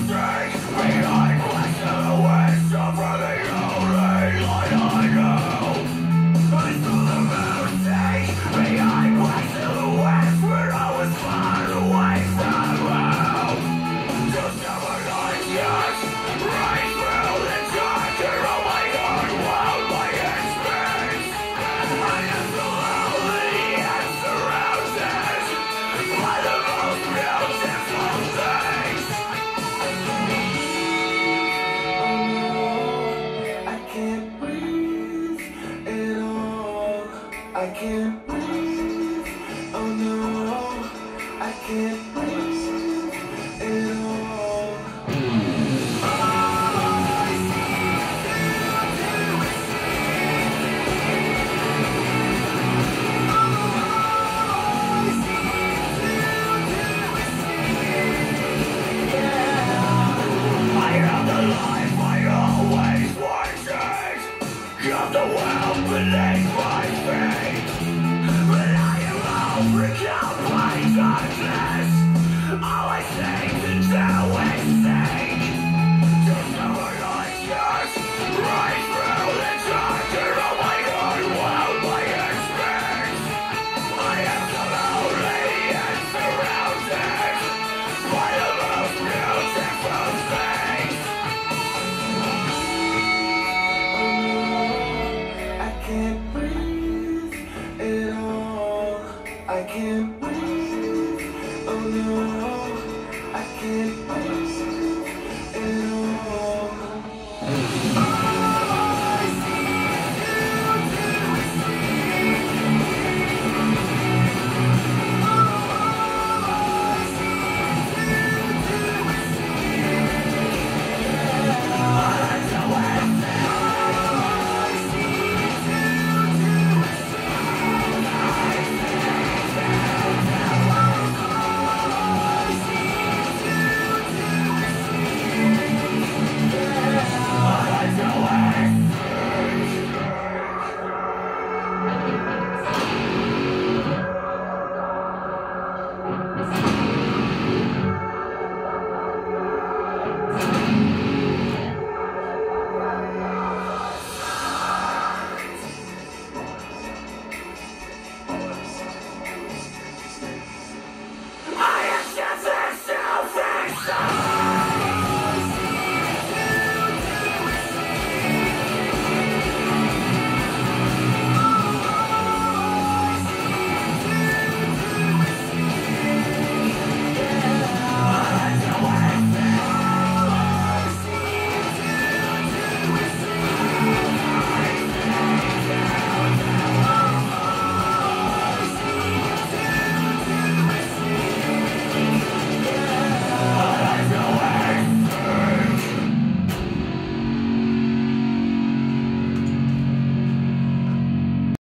Monster! I can't breathe. Oh no, I can't breathe. of the world beneath my feet, but I am all. can't wait. Oh no, I can't wait.